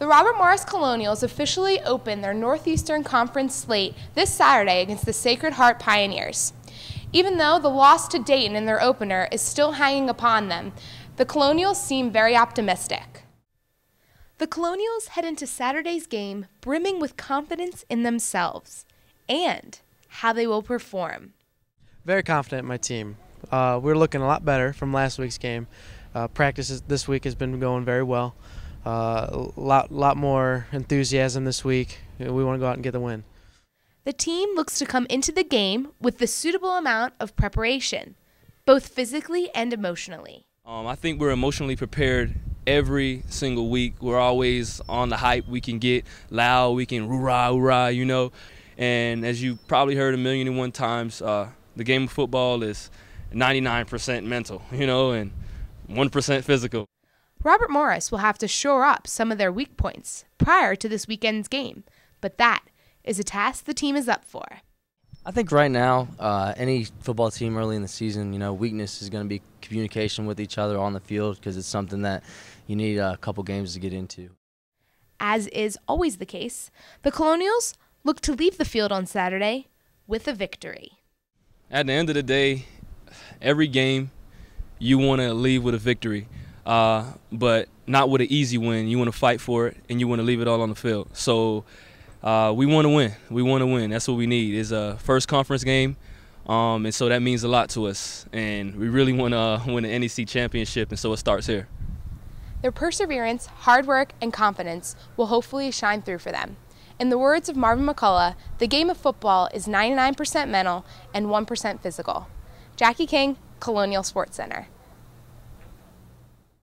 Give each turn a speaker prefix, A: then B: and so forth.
A: The Robert Morris Colonials officially open their Northeastern Conference slate this Saturday against the Sacred Heart Pioneers. Even though the loss to Dayton in their opener is still hanging upon them, the Colonials seem very optimistic. The Colonials head into Saturday's game brimming with confidence in themselves and how they will perform.
B: Very confident in my team. Uh, we're looking a lot better from last week's game. Uh, practice this week has been going very well. Uh, a lot, lot more enthusiasm this week. We want to go out and get the win.
A: The team looks to come into the game with the suitable amount of preparation, both physically and emotionally.
C: Um, I think we're emotionally prepared every single week. We're always on the hype we can get, loud, we can rah rah, you know. And as you probably heard a million and one times, uh, the game of football is 99% mental, you know, and 1% physical.
A: Robert Morris will have to shore up some of their weak points prior to this weekend's game, but that is a task the team is up for.
D: I think right now, uh, any football team early in the season, you know, weakness is going to be communication with each other on the field because it's something that you need a couple games to get into.
A: As is always the case, the Colonials look to leave the field on Saturday with a victory.
C: At the end of the day, every game you want to leave with a victory uh, but not with an easy win. You want to fight for it, and you want to leave it all on the field. So uh, we want to win. We want to win. That's what we need. It's a first conference game, um, and so that means a lot to us. And we really want to win the NEC championship, and so it starts here.
A: Their perseverance, hard work, and confidence will hopefully shine through for them. In the words of Marvin McCullough, the game of football is 99% mental and 1% physical. Jackie King, Colonial Sports Center.